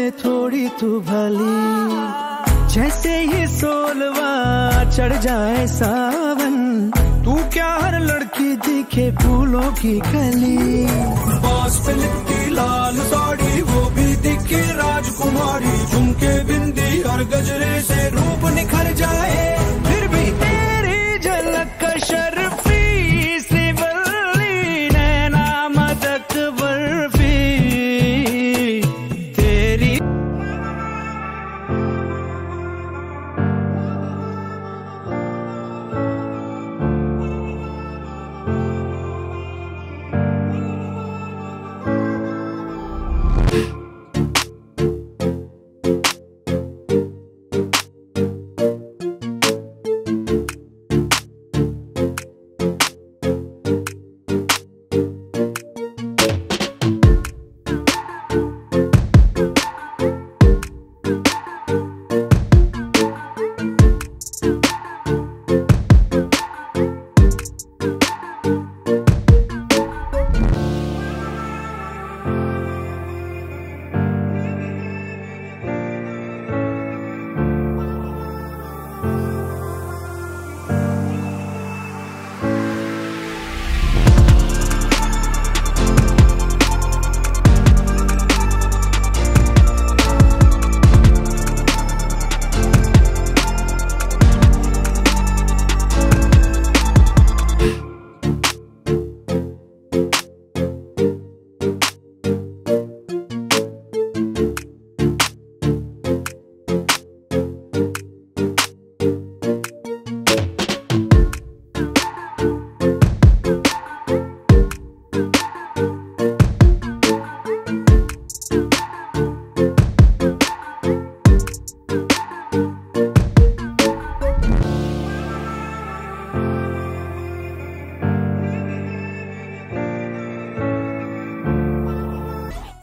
थोड़ी तू भली। जैसे ही सोलवा चढ़ जाए सावन, तू क्या हर लड़की दिखे फूलों की कली? लाल साड़ी, वो भी दिखे राजकुमारी। झुमके बिंदी और गजरे से रूप निखर जाए।